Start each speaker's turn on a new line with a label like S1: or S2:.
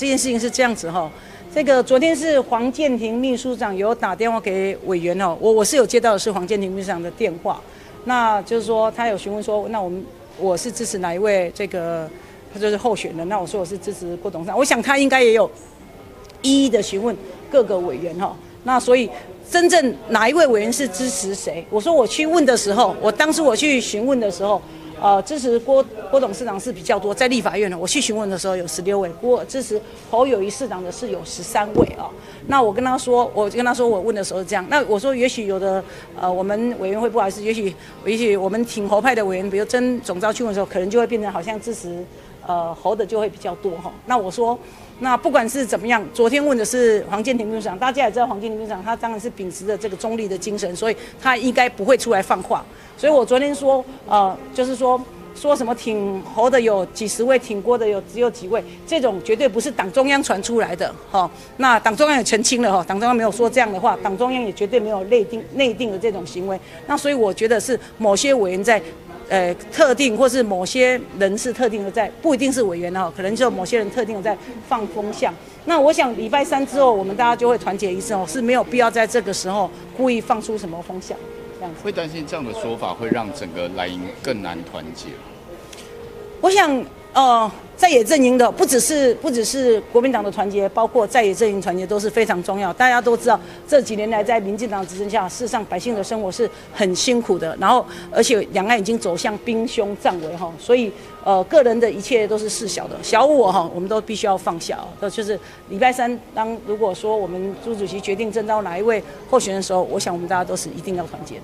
S1: 这件事情是这样子哈，这个昨天是黄建庭秘书长有打电话给委员哦，我我是有接到的是黄建庭秘书长的电话，那就是说他有询问说，那我们我是支持哪一位这个他就是候选人，那我说我是支持郭董事长，我想他应该也有一一的询问各个委员哈，那所以。真正哪一位委员是支持谁？我说我去问的时候，我当时我去询问的时候，呃，支持郭郭董事长是比较多，在立法院呢，我去询问的时候有十六位，郭支持侯友谊市长的是有十三位啊。那我跟他说，我跟他说，我问的时候是这样。那我说，也许有的呃，我们委员会不好意思，也许也许我们挺侯派的委员，比如真总召去问的时候，可能就会变成好像支持呃猴的就会比较多哈。那我说。那不管是怎么样，昨天问的是黄建庭秘书长，大家也知道黄建庭秘书长他当然是秉持着这个中立的精神，所以他应该不会出来放话。所以我昨天说，呃，就是说说什么挺侯的有几十位，挺郭的有只有几位，这种绝对不是党中央传出来的，哈。那党中央也澄清了，哈，党中央没有说这样的话，党中央也绝对没有内定内定的这种行为。那所以我觉得是某些委员在。呃，特定或是某些人是特定的在，不一定是委员哦，可能就某些人特定的在放风向。那我想礼拜三之后，我们大家就会团结一致哦，是没有必要在这个时候故意放出什么风向，这样子。
S2: 会担心这样的说法会让整个蓝营更难团结？
S1: 我想。呃，在野阵营的不只是不只是国民党的团结，包括在野阵营团结都是非常重要。大家都知道，这几年来在民进党执政下，事实上百姓的生活是很辛苦的。然后，而且两岸已经走向兵凶战危哈，所以呃，个人的一切都是事小的，小我哈，我们都必须要放下。呃，就是礼拜三，当如果说我们朱主席决定征召哪一位候选人的时候，我想我们大家都是一定要团结的。